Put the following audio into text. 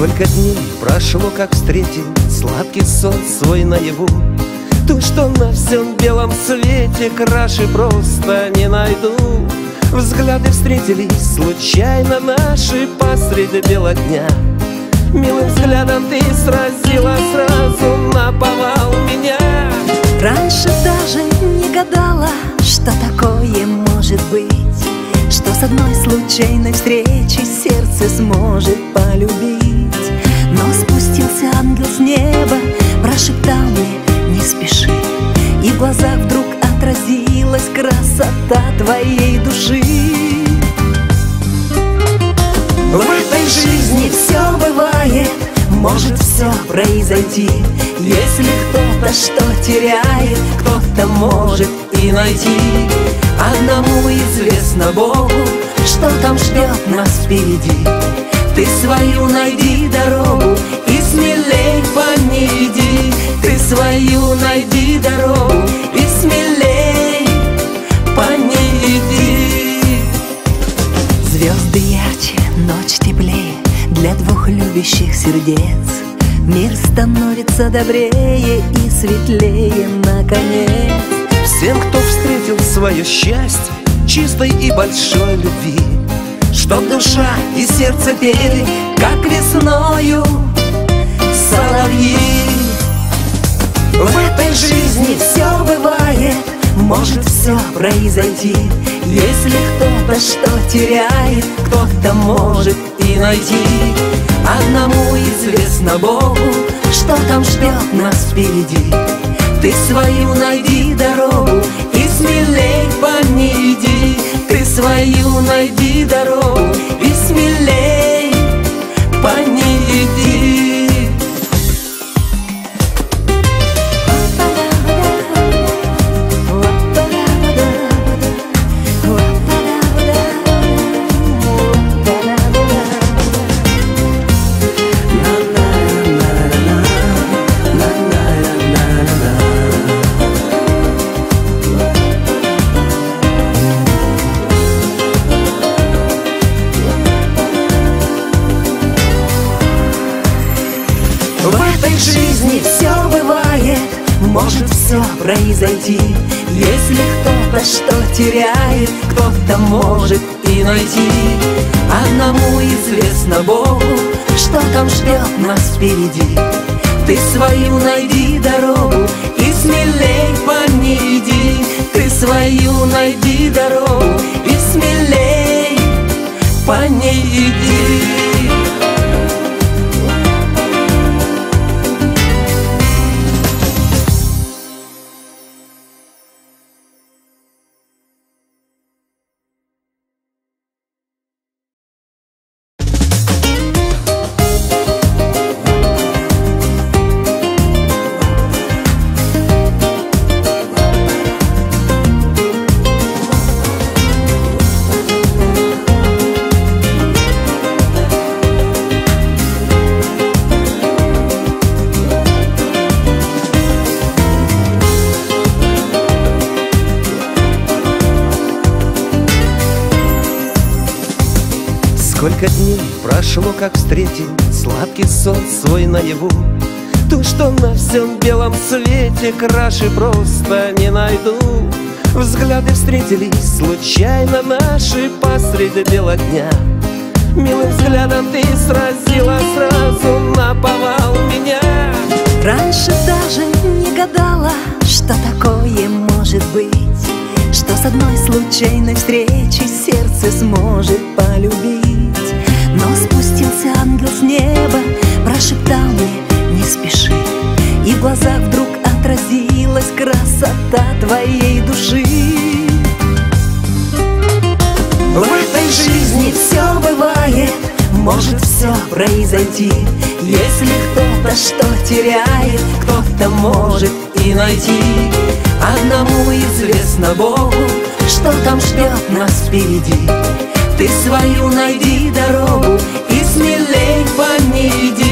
Сколько дней прошло, как встретил Сладкий сон свой наяву. То, что на всем белом свете Краше просто не найду. Взгляды встретились случайно наши Посреди бела дня. Милым взглядом ты сразила сразу на повал меня. Раньше даже не гадала, что такое может быть Что с одной случайной встречи сердце сможет полюбить спустился ангел с неба, прошептал мне «Не спеши» И в глазах вдруг отразилась красота твоей души. В этой жизни все бывает, может все произойти. Если кто-то что теряет, кто-то может и найти. Одному известно Богу, что там ждет нас впереди свою найди дорогу и смелей по ней иди. Звезды ярче, ночь теплее Для двух любящих сердец. Мир становится добрее и светлее наконец. Всем, кто встретил свое счастье Чистой и большой любви Чтоб душа и сердце пели Как весною соловьи В этой жизни все бывает. Может все произойти. Если кто-то что теряет Кто-то может и найти. Одному известно Богу Что там ждет нас впереди. Ты свою найди дорогу И смелей по ней иди. Ты свою найди дорогу И смелей В жизни все бывает, может все произойти Если кто-то что теряет, кто-то может и найти. Одному известно Богу, что там ждет нас впереди. Ты свою найди дорогу и смелей по ней иди. Ты свою найди дорогу и смелей по ней иди Сколько дней прошло, как встретил Сладкий сон свой наяву. То, что на всем белом свете Краше просто не найду. Взгляды встретились случайно наши Посреди бела дня. Милым взглядом ты сразила сразу на повал меня. Раньше даже не гадала, что такое может быть Что с одной случайной встречи сердце сможет твоей души. В этой жизни все бывает, может все произойти. Если кто-то что теряет, кто-то может и найти. Одному известно Богу, что там ждет нас впереди. Ты свою найди дорогу и смелей по ней иди